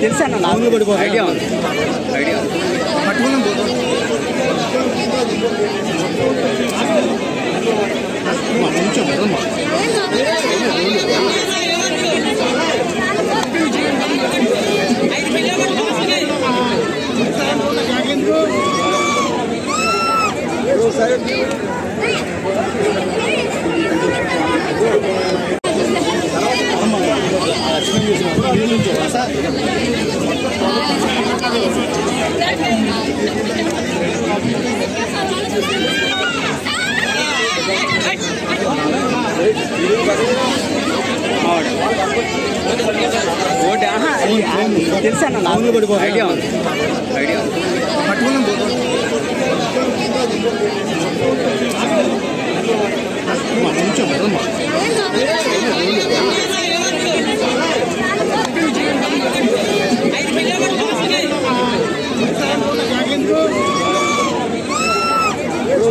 తెలుసన్న నాకు ఐడియా ఉంది ఐడియా ఉంది ఓటే ఆహా తెలుసన్న నాకు ఐడియా ఉంది ఐడియా ఉంది Thank